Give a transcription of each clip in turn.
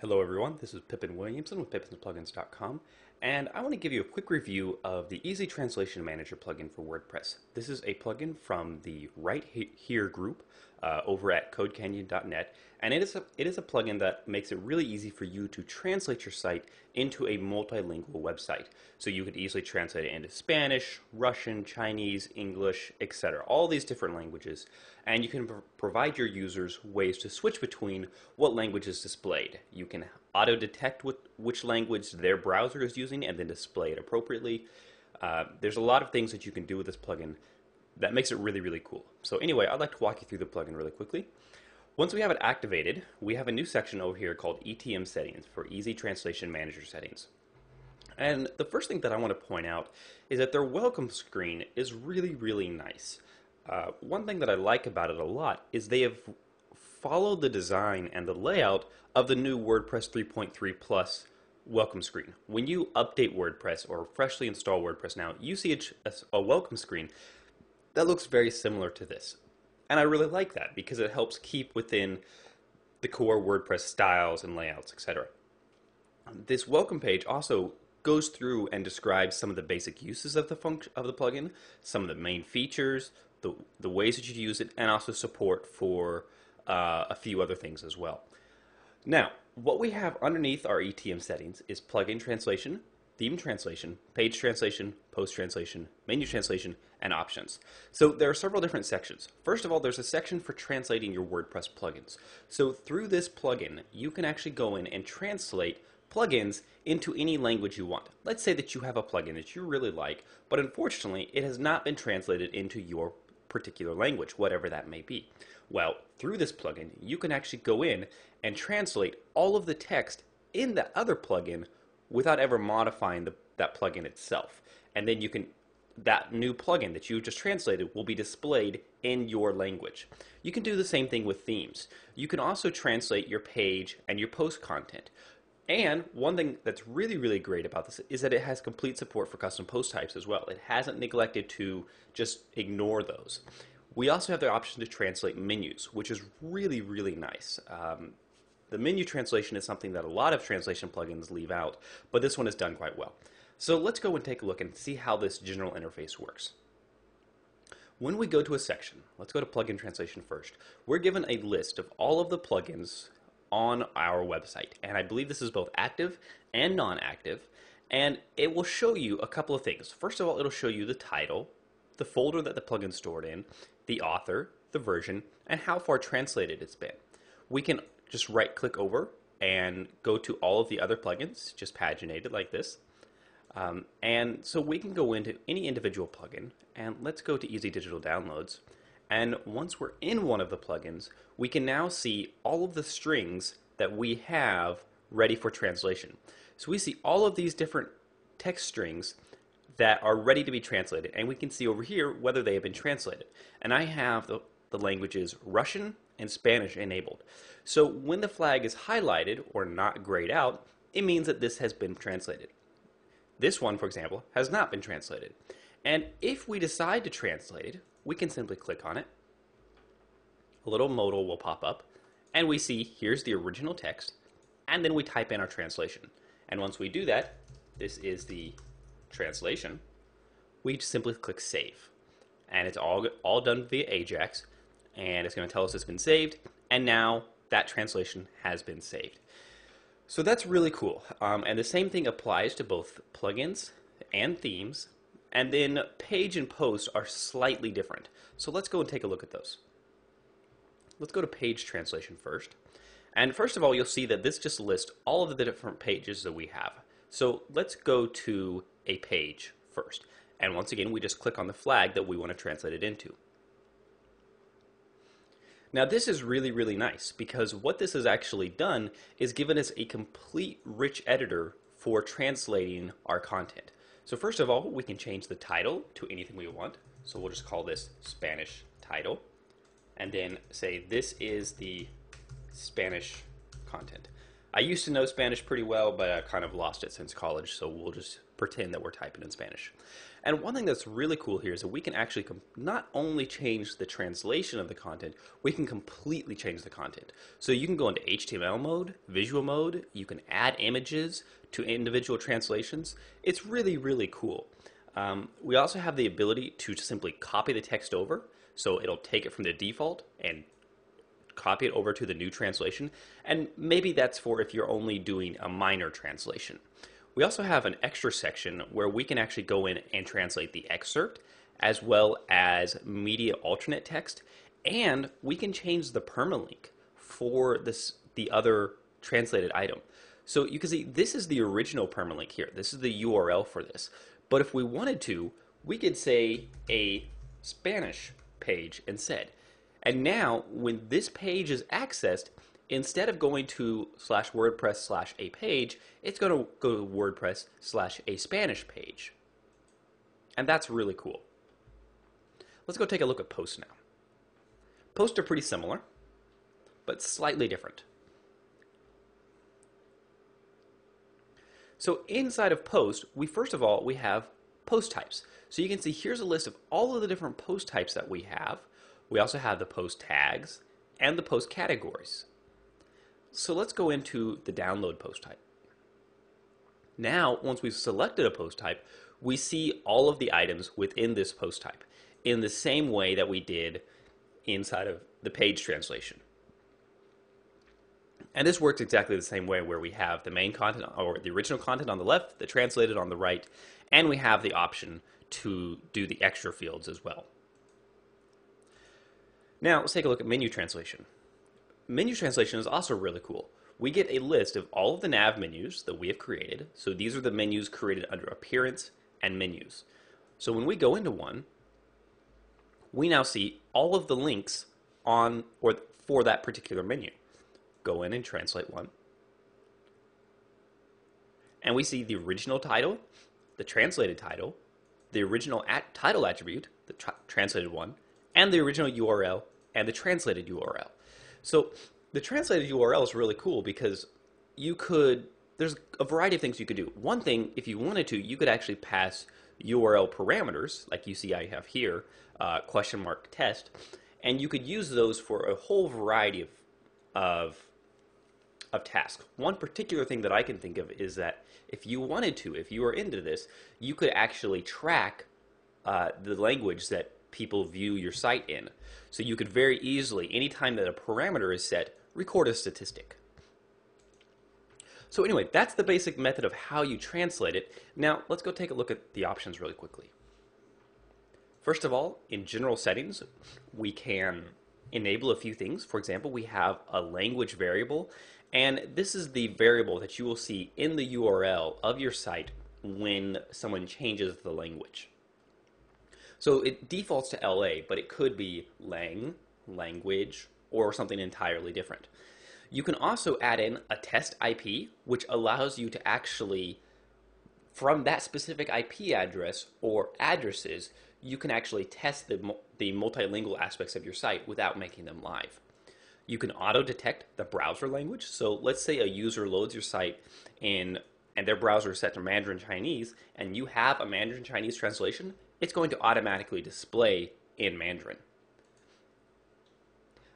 Hello everyone, this is Pippin Williamson with pippinsplugins.com and I want to give you a quick review of the Easy Translation Manager plugin for WordPress. This is a plugin from the Right Here group uh, over at CodeCanyon.net and it is, a, it is a plugin that makes it really easy for you to translate your site into a multilingual website. So you could easily translate it into Spanish, Russian, Chinese, English, etc. All these different languages and you can pr provide your users ways to switch between what language is displayed. You can auto detect what, which language their browser is using and then display it appropriately. Uh, there's a lot of things that you can do with this plugin that makes it really, really cool. So anyway, I'd like to walk you through the plugin really quickly. Once we have it activated, we have a new section over here called ETM settings for Easy Translation Manager settings. And the first thing that I want to point out is that their welcome screen is really, really nice. Uh, one thing that I like about it a lot is they have followed the design and the layout of the new WordPress 3.3 Plus welcome screen. When you update WordPress or freshly install WordPress now, you see a, a welcome screen that looks very similar to this. And I really like that because it helps keep within the core WordPress styles and layouts, etc. This welcome page also goes through and describes some of the basic uses of the function of the plugin, some of the main features, the, the ways that you use it, and also support for uh, a few other things as well. Now, what we have underneath our ETM settings is plugin translation, theme translation, page translation, post translation, menu translation, and options. So there are several different sections. First of all, there's a section for translating your WordPress plugins. So through this plugin, you can actually go in and translate plugins into any language you want. Let's say that you have a plugin that you really like, but unfortunately it has not been translated into your particular language, whatever that may be. Well, through this plugin, you can actually go in and translate all of the text in that other plugin without ever modifying the, that plugin itself. And then you can that new plugin that you just translated will be displayed in your language. You can do the same thing with themes. You can also translate your page and your post content. And one thing that's really, really great about this is that it has complete support for custom post types as well. It hasn't neglected to just ignore those. We also have the option to translate menus, which is really, really nice. Um, the menu translation is something that a lot of translation plugins leave out, but this one is done quite well. So let's go and take a look and see how this general interface works. When we go to a section, let's go to plugin translation first. We're given a list of all of the plugins on our website. And I believe this is both active and non-active. And it will show you a couple of things. First of all, it'll show you the title, the folder that the plugin's stored in, the author, the version, and how far translated it's been. We can just right click over and go to all of the other plugins, just paginated like this. Um, and so we can go into any individual plugin, and let's go to Easy Digital Downloads, and once we're in one of the plugins, we can now see all of the strings that we have ready for translation. So we see all of these different text strings that are ready to be translated. And we can see over here whether they have been translated. And I have the, the languages Russian and Spanish enabled. So when the flag is highlighted or not grayed out, it means that this has been translated. This one, for example, has not been translated. And if we decide to translate it, we can simply click on it. A little modal will pop up, and we see here's the original text, and then we type in our translation. And once we do that, this is the translation, we simply click Save. And it's all, all done via Ajax, and it's going to tell us it's been saved, and now that translation has been saved. So that's really cool. Um, and the same thing applies to both plugins and themes and then page and post are slightly different. So let's go and take a look at those. Let's go to page translation first. And first of all, you'll see that this just lists all of the different pages that we have. So let's go to a page first. And once again, we just click on the flag that we want to translate it into. Now this is really, really nice because what this has actually done is given us a complete rich editor for translating our content. So first of all, we can change the title to anything we want. So we'll just call this Spanish title. And then say this is the Spanish content. I used to know Spanish pretty well, but I kind of lost it since college, so we'll just pretend that we're typing in Spanish. And one thing that's really cool here is that we can actually not only change the translation of the content, we can completely change the content. So you can go into HTML mode, visual mode, you can add images to individual translations. It's really, really cool. Um, we also have the ability to simply copy the text over. So it'll take it from the default and copy it over to the new translation. And maybe that's for if you're only doing a minor translation. We also have an extra section where we can actually go in and translate the excerpt as well as media alternate text. And we can change the permalink for this the other translated item. So you can see this is the original permalink here. This is the URL for this. But if we wanted to, we could say a Spanish page instead. And now, when this page is accessed, instead of going to slash WordPress slash a page, it's going to go to WordPress slash a Spanish page. And that's really cool. Let's go take a look at posts now. Posts are pretty similar, but slightly different. So inside of post, we first of all, we have post types. So you can see here's a list of all of the different post types that we have. We also have the post tags and the post categories. So let's go into the download post type. Now, once we've selected a post type, we see all of the items within this post type in the same way that we did inside of the page translation. And this works exactly the same way where we have the main content or the original content on the left, the translated on the right, and we have the option to do the extra fields as well. Now, let's take a look at menu translation. Menu translation is also really cool. We get a list of all of the nav menus that we have created. So these are the menus created under appearance and menus. So when we go into one, we now see all of the links on or for that particular menu. Go in and translate one. And we see the original title, the translated title, the original at title attribute, the tra translated one, and the original URL and the translated URL. So the translated URL is really cool because you could, there's a variety of things you could do. One thing, if you wanted to, you could actually pass URL parameters, like you see I have here, uh, question mark test, and you could use those for a whole variety of, of, of tasks. One particular thing that I can think of is that if you wanted to, if you were into this, you could actually track uh, the language that people view your site in. So you could very easily, anytime that a parameter is set, record a statistic. So anyway, that's the basic method of how you translate it. Now, let's go take a look at the options really quickly. First of all, in general settings, we can enable a few things. For example, we have a language variable, and this is the variable that you will see in the URL of your site when someone changes the language. So it defaults to LA, but it could be lang, language, or something entirely different. You can also add in a test IP, which allows you to actually, from that specific IP address or addresses, you can actually test the, the multilingual aspects of your site without making them live. You can auto detect the browser language. So let's say a user loads your site in and their browser is set to Mandarin Chinese, and you have a Mandarin Chinese translation, it's going to automatically display in Mandarin.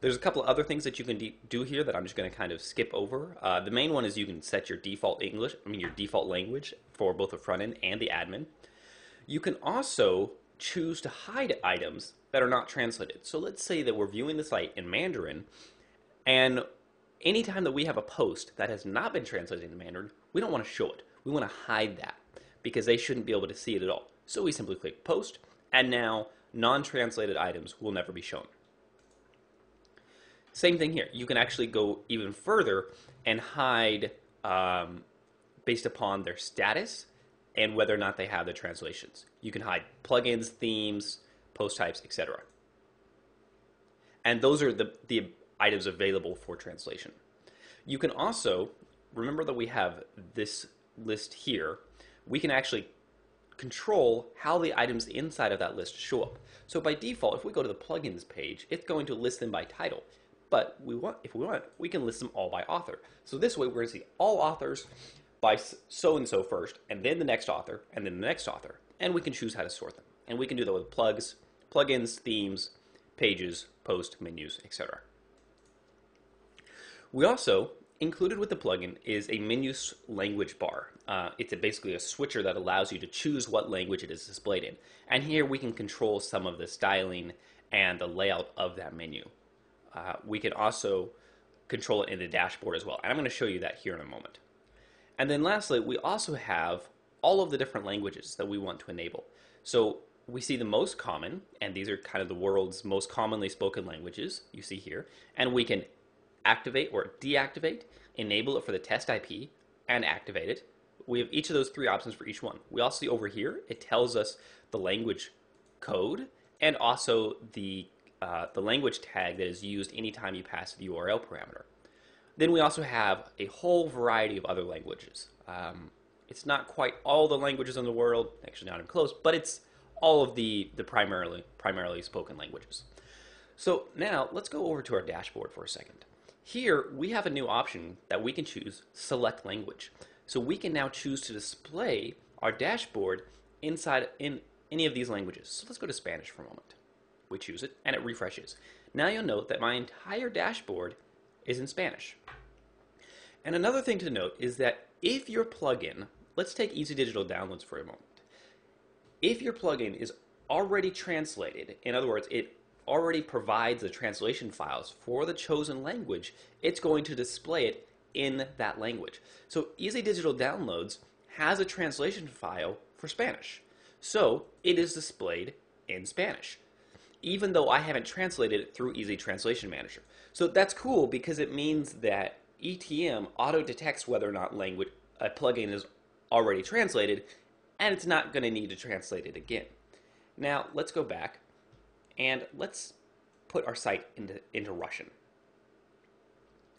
There's a couple of other things that you can do here that I'm just going to kind of skip over. Uh, the main one is you can set your default English, I mean your default language for both the front end and the admin. You can also choose to hide items that are not translated. So let's say that we're viewing the site in Mandarin, and anytime that we have a post that has not been translated into Mandarin, we don't want to show it. We want to hide that because they shouldn't be able to see it at all. So we simply click post, and now non-translated items will never be shown. Same thing here. You can actually go even further and hide um, based upon their status and whether or not they have the translations. You can hide plugins, themes, post types, etc. And those are the, the items available for translation. You can also, remember that we have this list here, we can actually control how the items inside of that list show up. So by default, if we go to the plugins page, it's going to list them by title. But we want, if we want, we can list them all by author. So this way, we're going to see all authors by so and so first, and then the next author, and then the next author. And we can choose how to sort them. And we can do that with plugs, plugins, themes, pages, post, menus, etc. We also included with the plugin is a menu language bar. Uh, it's a, basically a switcher that allows you to choose what language it is displayed in. And here we can control some of the styling and the layout of that menu. Uh, we can also control it in the dashboard as well. And I'm going to show you that here in a moment. And then lastly, we also have all of the different languages that we want to enable. So we see the most common, and these are kind of the world's most commonly spoken languages you see here, and we can activate or deactivate, enable it for the test IP, and activate it. We have each of those three options for each one. We also see over here, it tells us the language code and also the, uh, the language tag that is used anytime you pass the URL parameter. Then we also have a whole variety of other languages. Um, it's not quite all the languages in the world, actually not even close, but it's all of the, the primarily, primarily spoken languages. So now let's go over to our dashboard for a second. Here, we have a new option that we can choose, select language. So we can now choose to display our dashboard inside in any of these languages. So let's go to Spanish for a moment. We choose it, and it refreshes. Now you'll note that my entire dashboard is in Spanish. And another thing to note is that if your plugin, let's take Easy Digital Downloads for a moment. If your plugin is already translated, in other words, it already provides the translation files for the chosen language, it's going to display it in that language. So Easy Digital Downloads has a translation file for Spanish. So it is displayed in Spanish, even though I haven't translated it through Easy Translation Manager. So that's cool because it means that ETM auto detects whether or not language a plugin is already translated, and it's not going to need to translate it again. Now let's go back and let's put our site into, into Russian.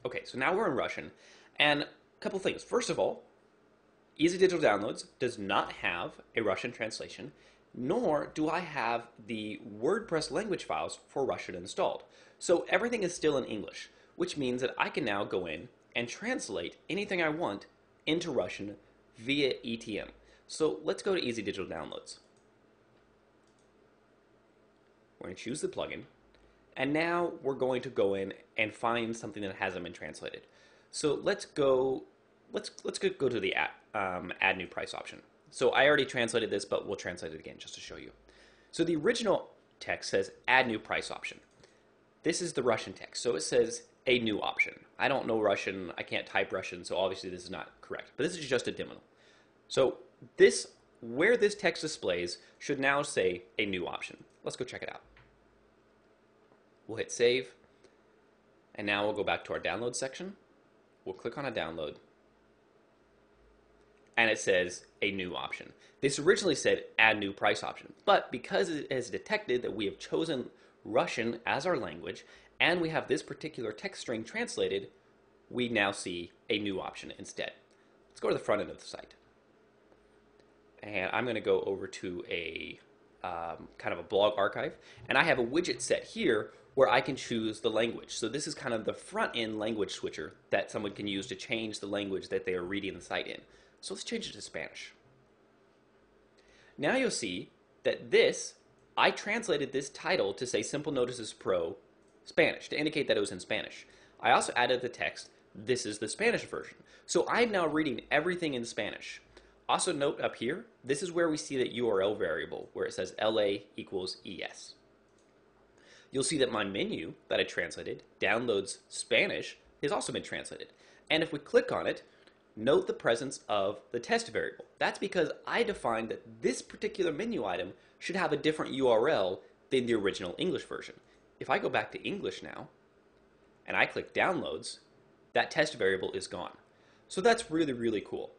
Okay, so now we're in Russian, and a couple things. First of all, Easy Digital Downloads does not have a Russian translation, nor do I have the WordPress language files for Russian installed. So everything is still in English, which means that I can now go in and translate anything I want into Russian via ETM. So let's go to Easy Digital Downloads. We're going to choose the plugin. And now we're going to go in and find something that hasn't been translated. So let's go, let's, let's go to the um, add new price option. So I already translated this, but we'll translate it again just to show you. So the original text says add new price option. This is the Russian text. So it says a new option. I don't know Russian. I can't type Russian, so obviously this is not correct. But this is just a demo. So this, where this text displays, should now say a new option. Let's go check it out. We'll hit save. And now we'll go back to our download section. We'll click on a download. And it says a new option. This originally said add new price option, but because it has detected that we have chosen Russian as our language and we have this particular text string translated, we now see a new option instead. Let's go to the front end of the site. And I'm going to go over to a um, kind of a blog archive, and I have a widget set here where I can choose the language. So this is kind of the front end language switcher that someone can use to change the language that they are reading the site in. So let's change it to Spanish. Now you'll see that this, I translated this title to say Simple Notices Pro Spanish to indicate that it was in Spanish. I also added the text, this is the Spanish version. So I'm now reading everything in Spanish. Also note up here, this is where we see that URL variable where it says LA equals ES you'll see that my menu that I translated, downloads Spanish, has also been translated. And if we click on it, note the presence of the test variable. That's because I defined that this particular menu item should have a different URL than the original English version. If I go back to English now, and I click downloads, that test variable is gone. So that's really, really cool.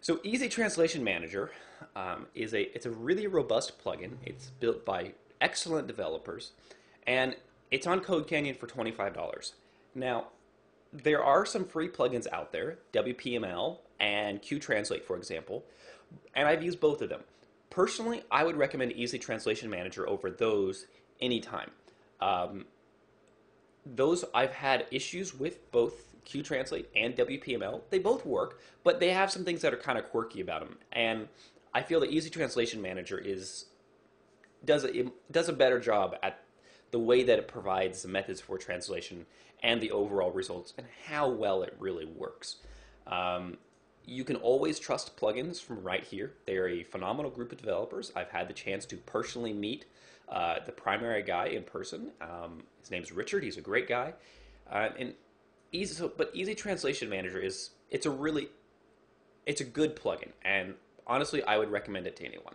So Easy Translation Manager um, is a, it's a really robust plugin. It's built by excellent developers and it's on Code Canyon for $25. Now, there are some free plugins out there, WPML and QTranslate, for example, and I've used both of them. Personally, I would recommend Easy Translation Manager over those anytime. Um, those I've had issues with both QTranslate and WPML. They both work, but they have some things that are kind of quirky about them. And I feel that Easy Translation Manager is does a, does a better job at the way that it provides the methods for translation and the overall results and how well it really works. Um, you can always trust plugins from right here. They are a phenomenal group of developers. I've had the chance to personally meet uh, the primary guy in person. Um, his name's Richard. He's a great guy. Uh, and easy, but Easy Translation Manager is it's a really it's a good plugin, and honestly, I would recommend it to anyone.